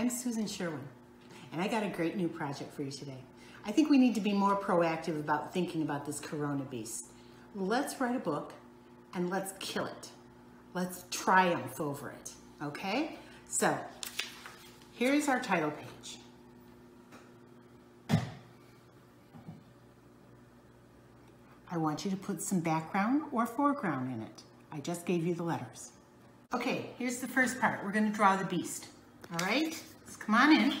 I'm Susan Sherwin, and I got a great new project for you today. I think we need to be more proactive about thinking about this corona beast. Let's write a book and let's kill it. Let's triumph over it, okay? So, here's our title page. I want you to put some background or foreground in it. I just gave you the letters. Okay, here's the first part. We're gonna draw the beast. All right, come on in.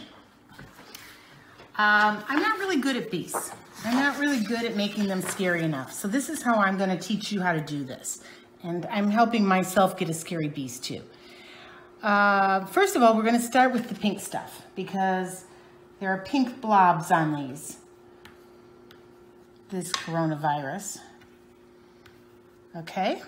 Um, I'm not really good at beasts. I'm not really good at making them scary enough. So this is how I'm gonna teach you how to do this. And I'm helping myself get a scary beast too. Uh, first of all, we're gonna start with the pink stuff because there are pink blobs on these, this coronavirus. Okay,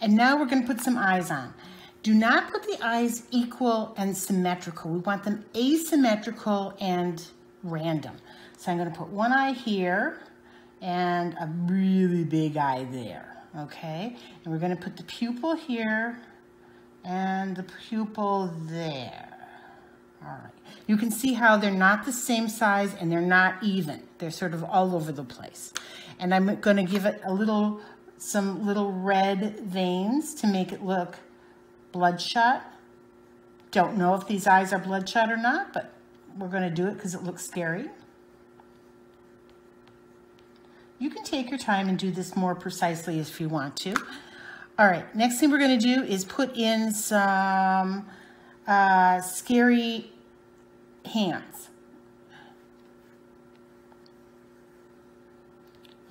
and now we're gonna put some eyes on. Do not put the eyes equal and symmetrical. We want them asymmetrical and random. So I'm gonna put one eye here and a really big eye there, okay? And we're gonna put the pupil here and the pupil there. All right. You can see how they're not the same size and they're not even. They're sort of all over the place. And I'm gonna give it a little, some little red veins to make it look bloodshot. Don't know if these eyes are bloodshot or not, but we're going to do it because it looks scary. You can take your time and do this more precisely if you want to. All right, next thing we're going to do is put in some uh, scary hands.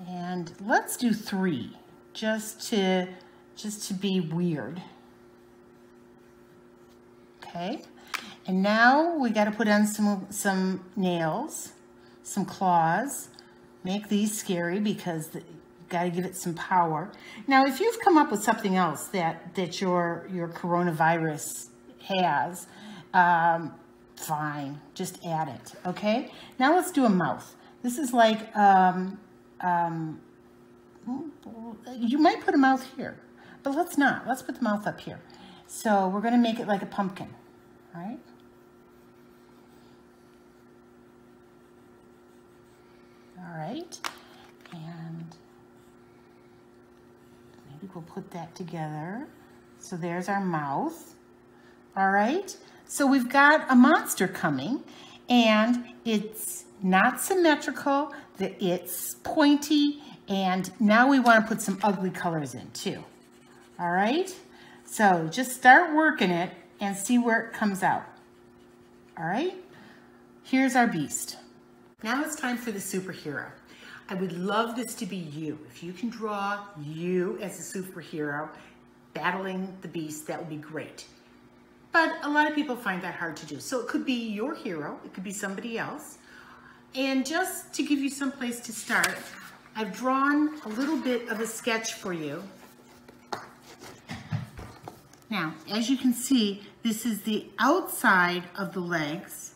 And let's do three, just to, just to be weird okay? And now we got to put on some, some nails, some claws, make these scary because the, got to give it some power. Now, if you've come up with something else that, that your, your coronavirus has, um, fine, just add it, okay? Now let's do a mouth. This is like, um, um, you might put a mouth here, but let's not. Let's put the mouth up here. So we're going to make it like a pumpkin right? All right, and maybe we'll put that together. So there's our mouth. All right, so we've got a monster coming and it's not symmetrical, that it's pointy, and now we want to put some ugly colors in too. All right, so just start working it and see where it comes out. All right, here's our beast. Now it's time for the superhero. I would love this to be you. If you can draw you as a superhero battling the beast, that would be great. But a lot of people find that hard to do. So it could be your hero, it could be somebody else. And just to give you some place to start, I've drawn a little bit of a sketch for you now, as you can see, this is the outside of the legs,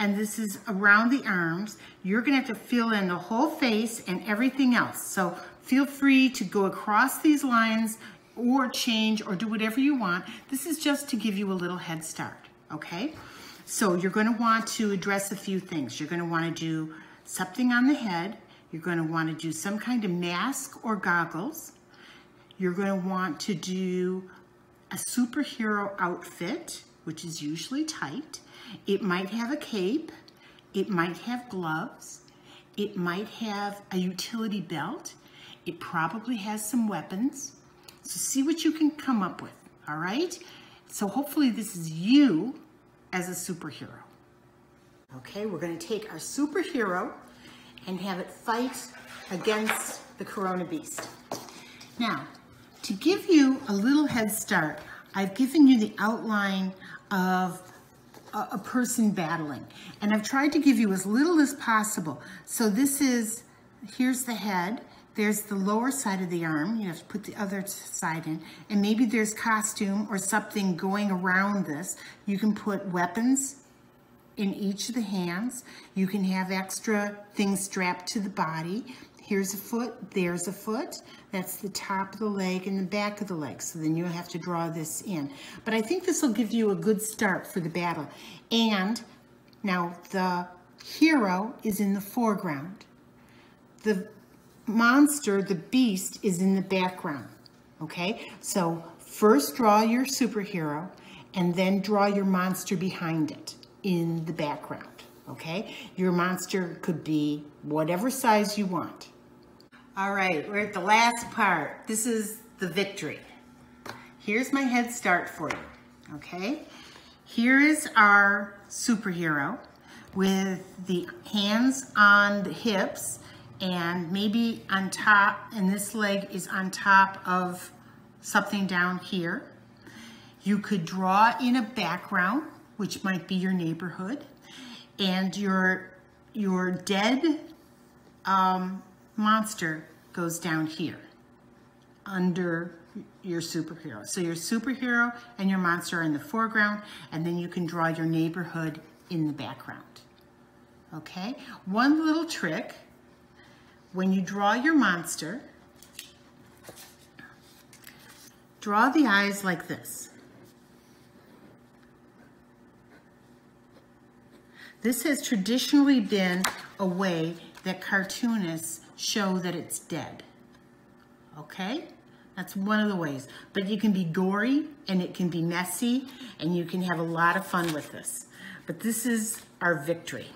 and this is around the arms. You're gonna have to fill in the whole face and everything else. So feel free to go across these lines or change or do whatever you want. This is just to give you a little head start, okay? So you're gonna want to address a few things. You're gonna wanna do something on the head. You're gonna wanna do some kind of mask or goggles. You're gonna want to do a superhero outfit, which is usually tight. It might have a cape. It might have gloves. It might have a utility belt. It probably has some weapons. So see what you can come up with, all right? So hopefully this is you as a superhero. Okay, we're gonna take our superhero and have it fight against the Corona Beast. Now, to give you a little head start, I've given you the outline of a, a person battling. And I've tried to give you as little as possible. So this is, here's the head. There's the lower side of the arm. You have to put the other side in. And maybe there's costume or something going around this. You can put weapons in each of the hands. You can have extra things strapped to the body. Here's a foot, there's a foot. That's the top of the leg and the back of the leg. So then you'll have to draw this in. But I think this will give you a good start for the battle. And now the hero is in the foreground. The monster, the beast, is in the background. Okay, so first draw your superhero and then draw your monster behind it in the background. Okay, your monster could be whatever size you want. All right, we're at the last part. This is the victory. Here's my head start for you, okay? Here is our superhero with the hands on the hips and maybe on top, and this leg is on top of something down here. You could draw in a background, which might be your neighborhood, and your, your dead um, monster goes down here under your superhero. So your superhero and your monster are in the foreground, and then you can draw your neighborhood in the background. Okay, one little trick, when you draw your monster, draw the eyes like this. This has traditionally been a way that cartoonists show that it's dead. Okay? That's one of the ways. But you can be gory and it can be messy and you can have a lot of fun with this. But this is our victory.